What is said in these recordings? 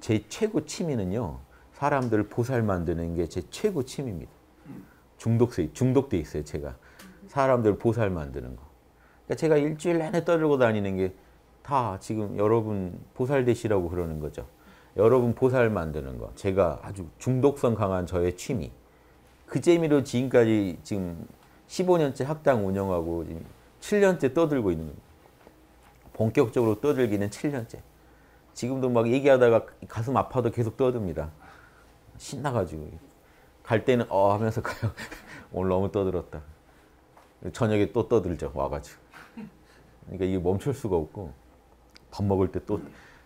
제 최고 취미는요. 사람들 보살 만드는 게 제 최고 취미입니다. 중독세 중독돼 있어요, 제가. 사람들 보살 만드는 거. 그러니까 제가 일주일 내내 떠들고 다니는 게 다 지금 여러분 보살 되시라고 그러는 거죠. 여러분 보살 만드는 거. 제가 아주 중독성 강한 저의 취미. 그 재미로 지금까지 지금 15년째 학당 운영하고 지금 7년째 떠들고 있는 겁니다. 본격적으로 떠들기는 7년째. 지금도 막 얘기하다가 가슴 아파도 계속 떠듭니다. 신나가지고. 갈 때는 어 하면서 가요. 오늘 너무 떠들었다. 저녁에 또 떠들죠. 와가지고. 그러니까 이게 멈출 수가 없고 밥 먹을 때 또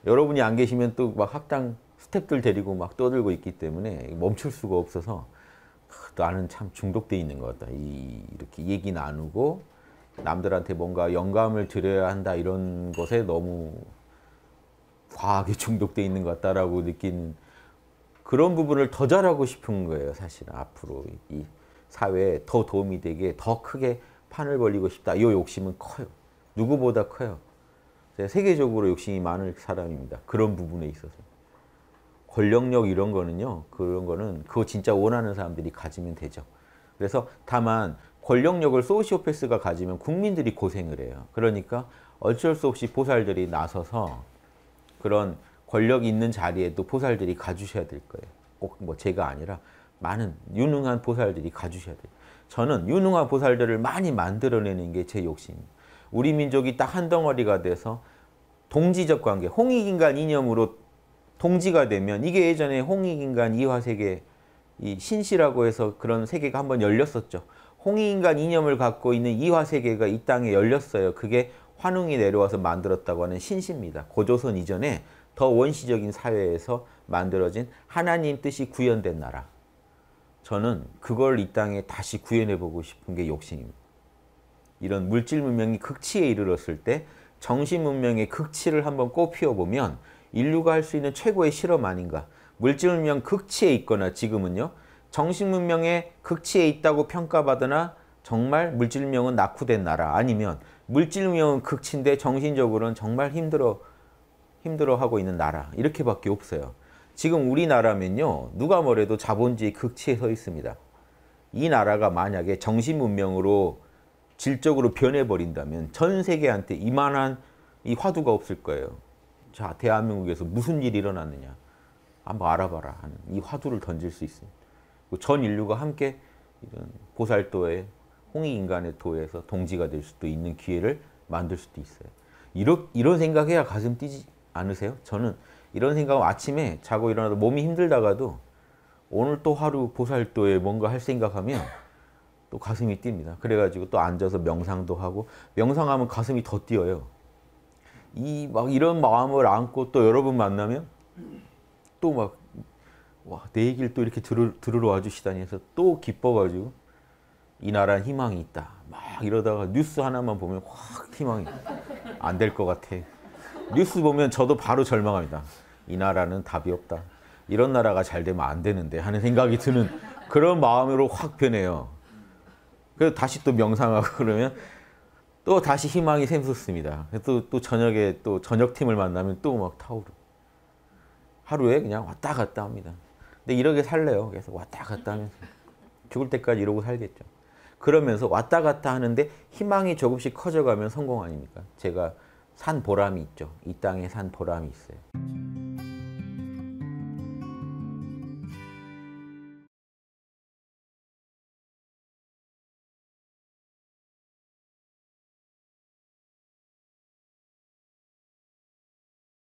여러분이 안 계시면 또 막 학당 스탭들 데리고 막 떠들고 있기 때문에 멈출 수가 없어서 나는 참 중독돼 있는 것 같다. 이, 이렇게 얘기 나누고 남들한테 뭔가 영감을 드려야 한다 이런 것에 너무 과하게 중독돼 있는 것 같다라고 느낀 그런 부분을 더 잘하고 싶은 거예요. 사실 앞으로 이 사회에 더 도움이 되게 더 크게 판을 벌리고 싶다. 이 욕심은 커요. 누구보다 커요. 제가 세계적으로 욕심이 많은 사람입니다. 그런 부분에 있어서. 권력력 이런 거는요. 그런 거는 그거 진짜 원하는 사람들이 가지면 되죠. 그래서 다만 권력력을 소시오패스가 가지면 국민들이 고생을 해요. 그러니까 어쩔 수 없이 보살들이 나서서 그런 권력 있는 자리에도 보살들이 가주셔야 될 거예요. 꼭 뭐 제가 아니라 많은 유능한 보살들이 가주셔야 돼요. 저는 유능한 보살들을 많이 만들어내는 게 제 욕심입니다. 우리 민족이 딱 한 덩어리가 돼서 동지적 관계, 홍익인간 이념으로 동지가 되면 이게 예전에 홍익인간 이화세계 이 신시라고 해서 그런 세계가 한번 열렸었죠. 홍익인간 이념을 갖고 있는 이화세계가 이 땅에 열렸어요. 그게 환웅이 내려와서 만들었다고 하는 신시입니다. 고조선 이전에 더 원시적인 사회에서 만들어진 하나님 뜻이 구현된 나라. 저는 그걸 이 땅에 다시 구현해보고 싶은 게 욕심입니다. 이런 물질 문명이 극치에 이르렀을 때 정신 문명의 극치를 한번 꽃피워보면 인류가 할 수 있는 최고의 실험 아닌가. 물질 문명 극치에 있거나 지금은요. 정신 문명의 극치에 있다고 평가받으나 정말 물질 문명은 낙후된 나라 아니면 물질 문명은 극치인데 정신적으로는 정말 힘들어 힘들어하고 있는 나라 이렇게밖에 없어요. 지금 우리나라면요. 누가 뭐래도 자본주의 극치에 서 있습니다. 이 나라가 만약에 정신 문명으로 질적으로 변해버린다면 전 세계한테 이만한 이 화두가 없을 거예요. 자, 대한민국에서 무슨 일이 일어났느냐. 한번 알아봐라 이 화두를 던질 수 있습니다. 전 인류가 함께 이런 보살도에 홍익 인간의 도에서 동지가 될 수도 있는 기회를 만들 수도 있어요. 이런, 이런 생각해야 가슴 뛰지 않으세요? 저는 이런 생각은 아침에 자고 일어나도 몸이 힘들다가도 오늘 또 하루 보살도에 뭔가 할 생각하면 또 가슴이 뜁니다. 그래가지고 또 앉아서 명상도 하고 명상하면 가슴이 더 뛰어요. 이 막 이런 마음을 안고 또 여러분 만나면 또 막 와, 내 얘기를 또 이렇게 들으, 들으러 와주시다니 해서 또 기뻐가지고 이 나라는 희망이 있다. 막 이러다가 뉴스 하나만 보면 확 희망이 안 될 것 같아. 뉴스 보면 저도 바로 절망합니다. 이 나라는 답이 없다. 이런 나라가 잘 되면 안 되는데 하는 생각이 드는 그런 마음으로 확 변해요. 그래서 다시 또 명상하고 그러면 또 다시 희망이 샘솟습니다. 또, 또 저녁에 또 저녁팀을 만나면 또 막 타오르고. 하루에 그냥 왔다 갔다 합니다. 근데 이렇게 살래요. 그래서 왔다 갔다 하면서. 죽을 때까지 이러고 살겠죠. 그러면서 왔다 갔다 하는데 희망이 조금씩 커져가면 성공 아닙니까? 제가 산 보람이 있죠. 이 땅에 산 보람이 있어요.